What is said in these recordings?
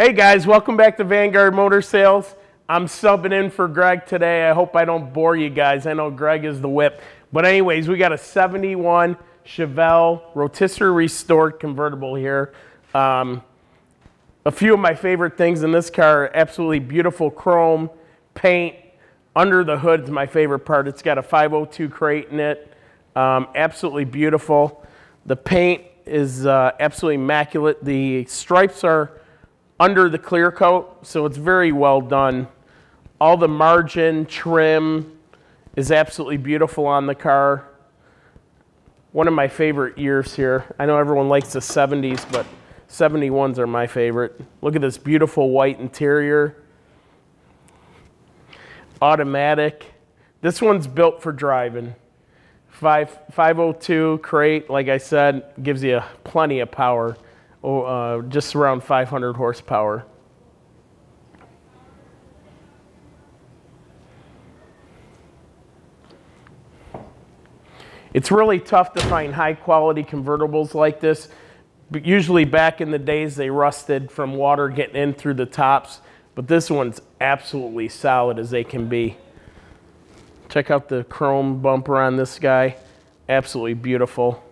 Hey guys, welcome back to Vanguard Motor Sales. I'm subbing in for Greg today. I hope I don't bore you guys. I know Greg is the whip. But anyways, we got a 71 Chevelle rotisserie restored convertible here. Um, a few of my favorite things in this car absolutely beautiful chrome paint. Under the hood is my favorite part. It's got a 502 crate in it. Um, absolutely beautiful. The paint is uh, absolutely immaculate. The stripes are under the clear coat, so it's very well done. All the margin, trim is absolutely beautiful on the car. One of my favorite years here. I know everyone likes the 70s, but 71s are my favorite. Look at this beautiful white interior. Automatic. This one's built for driving. 5, 502 crate, like I said, gives you plenty of power oh, uh, just around 500 horsepower. It's really tough to find high quality convertibles like this. But usually back in the days they rusted from water getting in through the tops, but this one's absolutely solid as they can be. Check out the chrome bumper on this guy. Absolutely beautiful.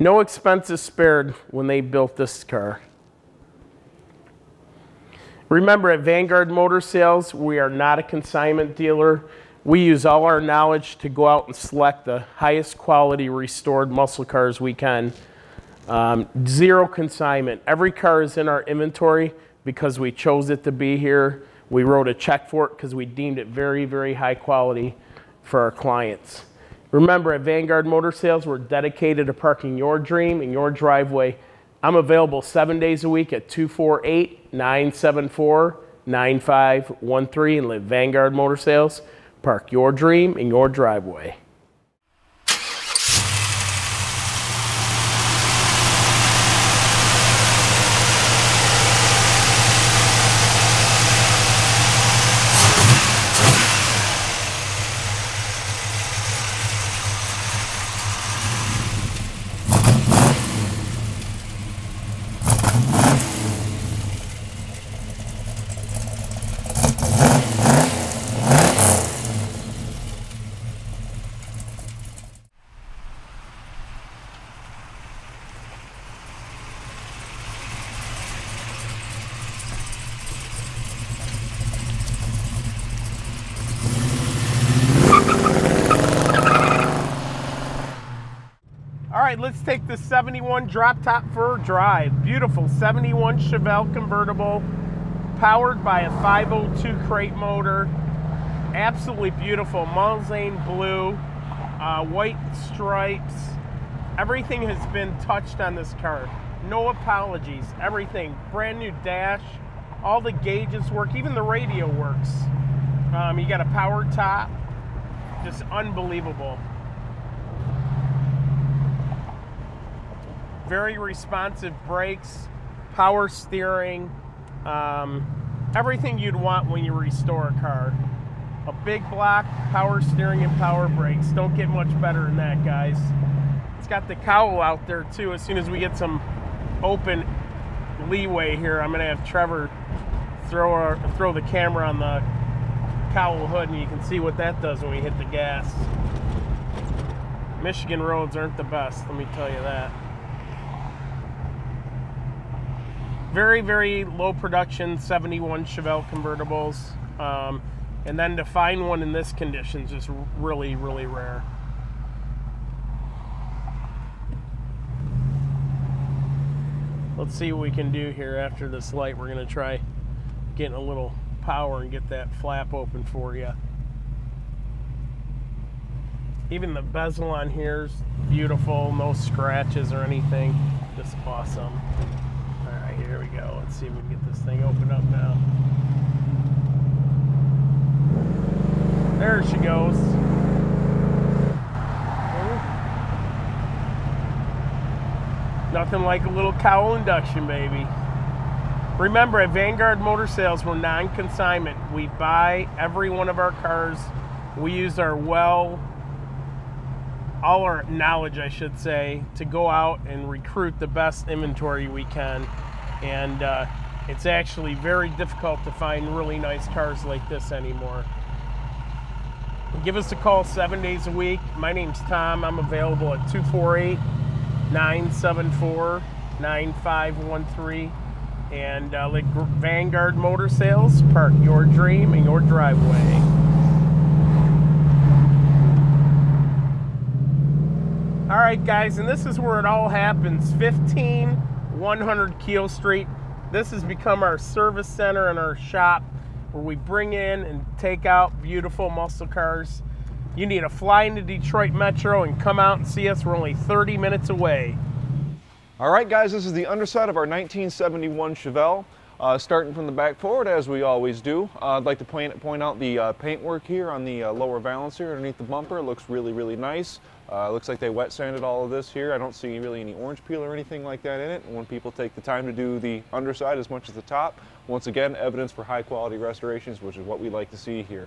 No expenses spared when they built this car. Remember, at Vanguard Motor Sales, we are not a consignment dealer. We use all our knowledge to go out and select the highest quality restored muscle cars we can. Um, zero consignment. Every car is in our inventory because we chose it to be here. We wrote a check for it because we deemed it very, very high quality for our clients. Remember, at Vanguard Motor Sales, we're dedicated to parking your dream in your driveway. I'm available seven days a week at 248 974 9513 and live Vanguard Motor Sales. Park your dream in your driveway. Let's take the 71 drop top for a drive. Beautiful 71 Chevelle convertible, powered by a 502 crate motor. Absolutely beautiful, Mulsanne blue, uh, white stripes. Everything has been touched on this car. No apologies, everything. Brand new dash, all the gauges work, even the radio works. Um, you got a power top, just unbelievable. Very responsive brakes, power steering, um, everything you'd want when you restore a car. A big block, power steering and power brakes. Don't get much better than that, guys. It's got the cowl out there too. As soon as we get some open leeway here, I'm gonna have Trevor throw our, throw the camera on the cowl hood and you can see what that does when we hit the gas. Michigan roads aren't the best, let me tell you that. Very, very low production 71 Chevelle convertibles. Um, and then to find one in this condition is just really, really rare. Let's see what we can do here after this light. We're going to try getting a little power and get that flap open for you. Even the bezel on here is beautiful, no scratches or anything. Just awesome here we go. Let's see if we can get this thing open up now. There she goes. Nothing like a little cowl induction, baby. Remember, at Vanguard Motor Sales, we're non consignment. We buy every one of our cars. We use our well, all our knowledge, I should say, to go out and recruit the best inventory we can And uh, it's actually very difficult to find really nice cars like this anymore. Give us a call seven days a week. My name's Tom. I'm available at 248 974 9513. And uh, like Vanguard Motor Sales, park your dream in your driveway. All right, guys, and this is where it all happens 15 100 Keel Street. This has become our service center and our shop where we bring in and take out beautiful muscle cars. You need to fly into Detroit Metro and come out and see us. We're only 30 minutes away. All right, guys, this is the underside of our 1971 Chevelle. Uh, starting from the back forward, as we always do, uh, I'd like to point, point out the uh, paintwork here on the uh, lower valance here underneath the bumper. It looks really, really nice. Uh, looks like they wet sanded all of this here. I don't see really any orange peel or anything like that in it. When people take the time to do the underside as much as the top, once again, evidence for high quality restorations, which is what we like to see here.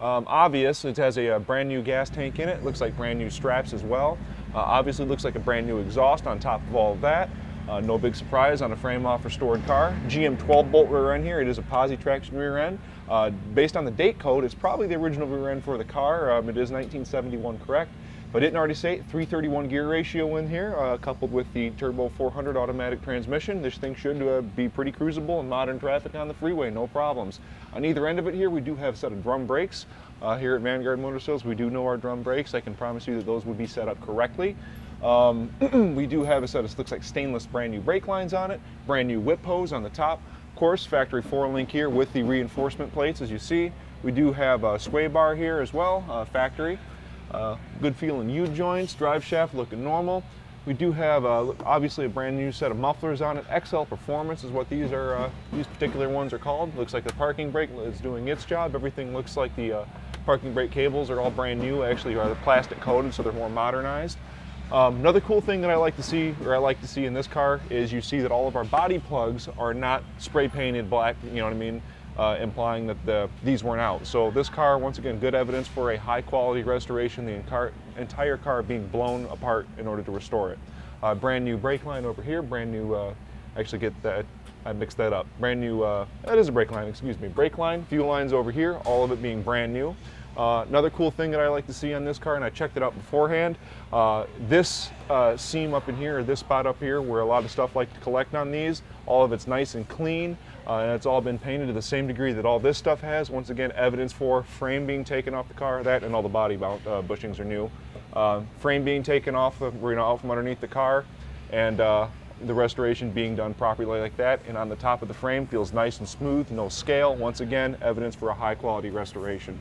Um, obvious, it has a, a, brand new gas tank in it. Looks like brand new straps as well. Uh, obviously looks like a brand new exhaust on top of all of that. Uh, no big surprise on a frame off restored car. GM 12 bolt rear end here. It is a posi traction rear end. Uh, based on the date code, it's probably the original rear end for the car. Um, it is 1971 correct. But didn't already say it, 331 gear ratio in here, uh, coupled with the Turbo 400 automatic transmission. This thing should uh, be pretty cruisable in modern traffic on the freeway, no problems. On either end of it here, we do have a set of drum brakes. Uh, here at Vanguard Motor Sales, we do know our drum brakes. I can promise you that those would be set up correctly. Um, we do have a set of, looks like stainless brand new brake lines on it, brand new whip hose on the top. Of course, factory four link here with the reinforcement plates, as you see. We do have a sway bar here as well, uh, factory. Uh, good feeling U-joints, drive shaft looking normal. We do have uh, obviously a brand new set of mufflers on it. XL Performance is what these are. Uh, these particular ones are called. Looks like the parking brake is doing its job. Everything looks like the uh, parking brake cables are all brand new. Actually, are the plastic coated, so they're more modernized. Um, another cool thing that I like to see, or I like to see in this car, is you see that all of our body plugs are not spray painted black. You know what I mean? uh, implying that the, these weren't out. So this car, once again, good evidence for a high quality restoration, the entire, entire car being blown apart in order to restore it. Uh, brand new brake line over here, brand new, uh, actually get that, I mixed that up. Brand new, uh, that is a brake line, excuse me. Brake line, fuel lines over here, all of it being brand new. Uh, another cool thing that I like to see on this car, and I checked it out beforehand, uh, this uh, seam up in here, or this spot up here, where a lot of stuff like to collect on these, all of it's nice and clean, uh, and it's all been painted to the same degree that all this stuff has. Once again, evidence for frame being taken off the car, that and all the body mount uh, bushings are new. Uh, frame being taken off, of, you know, out from underneath the car, and the restoration being done properly like that and on the top of the frame feels nice and smooth no scale once again evidence for a high quality restoration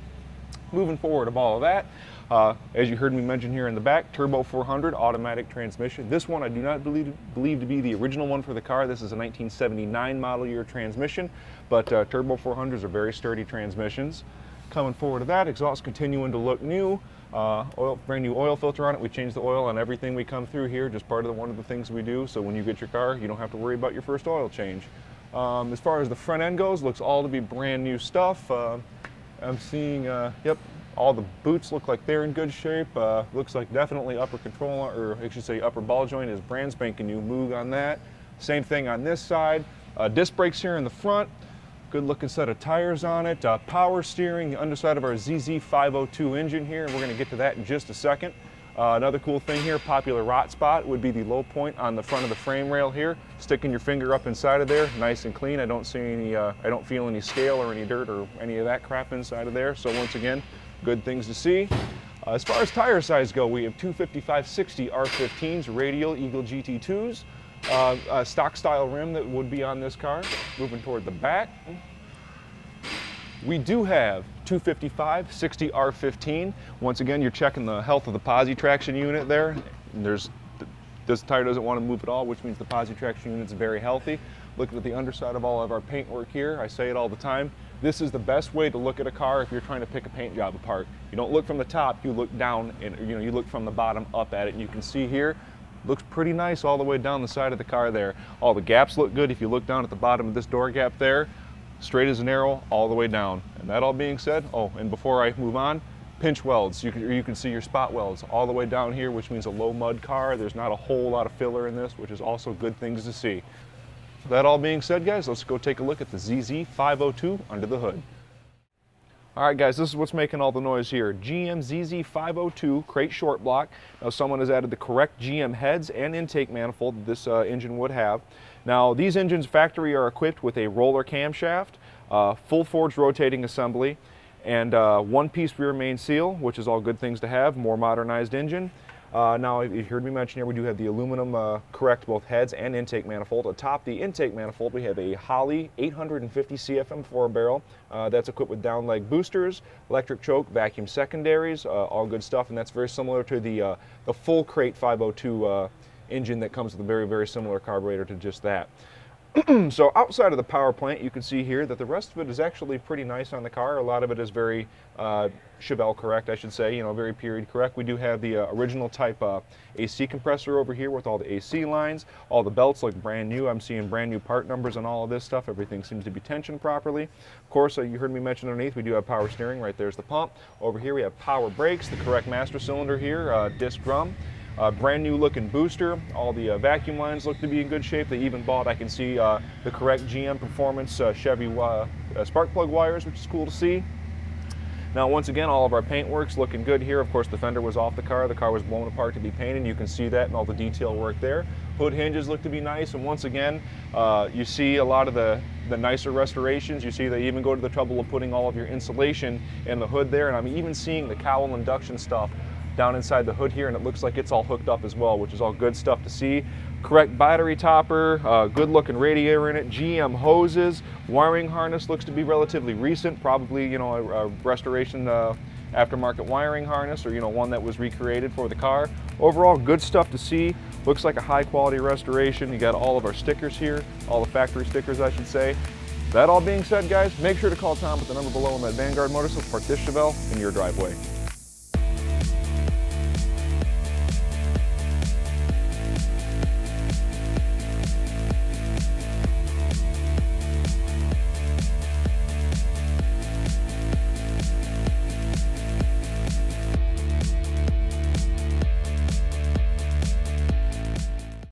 moving forward of all of that, uh, as you heard me mention here in the back, Turbo 400 automatic transmission. This one I do not believe, believe to be the original one for the car. This is a 1979 model year transmission, but uh, Turbo 400s are very sturdy transmissions. Coming forward to that, exhaust continuing to look new. Uh, oil, brand new oil filter on it. We change the oil on everything we come through here, just part of the, one of the things we do. So when you get your car, you don't have to worry about your first oil change. Um, as far as the front end goes, looks all to be brand new stuff. Uh, I'm seeing, uh, yep, all the boots look like they're in good shape. Uh, looks like definitely upper control, or I should say upper ball joint is brand spanking new Moog on that. Same thing on this side. Uh, disc brakes here in the front. Good looking set of tires on it. Uh, power steering, the underside of our ZZ502 engine here. We're gonna get to that in just a second. Uh, another cool thing here, popular rot spot would be the low point on the front of the frame rail here. Sticking your finger up inside of there, nice and clean. I don't see any, uh, I don't feel any scale or any dirt or any of that crap inside of there. So once again, good things to see. Uh, as far as tire size go, we have 255-60 R15s, radial Eagle GT2s, uh, a stock style rim that would be on this car. Moving toward the back, we do have 255 60 R15. Once again, you're checking the health of the posi traction unit there. And There's this tire doesn't want to move at all, which means the posi traction unit is very healthy. Looking at the underside of all of our paint work here, I say it all the time. This is the best way to look at a car if you're trying to pick a paint job apart. You don't look from the top, you look down and you know you look from the bottom up at it. And you can see here, looks pretty nice all the way down the side of the car there. All the gaps look good. If you look down at the bottom of this door gap there, straight as an arrow all the way down. And that all being said, oh, and before I move on, pinch welds. You can, you can see your spot welds all the way down here, which means a low mud car. There's not a whole lot of filler in this, which is also good things to see. That all being said, guys, let's go take a look at the ZZ502 under the hood. All right, guys, this is what's making all the noise here. GM ZZ502 crate short block. Now, someone has added the correct GM heads and intake manifold that this uh, engine would have. Now, these engines factory are equipped with a roller camshaft, uh, full forged rotating assembly, and uh, one-piece rear main seal, which is all good things to have, more modernized engine. Uh, now, you heard me mention here, we do have the aluminum uh, correct both heads and intake manifold. Atop the intake manifold, we have a Holley 850 CFM4 barrel. Uh, that's equipped with down leg boosters, electric choke, vacuum secondaries, uh, all good stuff, and that's very similar to the, uh, the full crate 502 uh, engine that comes with a very, very similar carburetor to just that. so outside of the power plant, you can see here that the rest of it is actually pretty nice on the car. A lot of it is very uh, Chevelle correct, I should say, you know, very period correct. We do have the uh, original type uh, AC compressor over here with all the AC lines. All the belts look brand new. I'm seeing brand new part numbers on all of this stuff. Everything seems to be tensioned properly. Of course, uh, you heard me mention underneath, we do have power steering. Right there's the pump. Over here we have power brakes, the correct master cylinder here, uh, disc drum. Uh, brand new looking booster. All the uh, vacuum lines look to be in good shape. They even bought, I can see, uh, the correct GM Performance uh, Chevy uh, uh, spark plug wires, which is cool to see. Now, once again, all of our paint work's looking good here. Of course, the fender was off the car. The car was blown apart to be painted. You can see that and all the detail work there. Hood hinges look to be nice. And once again, you see a lot of the, the nicer restorations. You see they even go to the trouble of putting all of your insulation in the hood there. And I'm even seeing the cowl induction stuff down inside the hood here and it looks like it's all hooked up as well, which is all good stuff to see. Correct battery topper, uh, good looking radiator in it, GM hoses, wiring harness looks to be relatively recent, probably, you know, a, a restoration uh, aftermarket wiring harness or, you know, one that was recreated for the car. Overall, good stuff to see. Looks like a high quality restoration. You got all of our stickers here, all the factory stickers, I should say. That all being said, guys, make sure to call Tom at the number below on that Vanguard Motor Sales. Park this Chevelle in your driveway.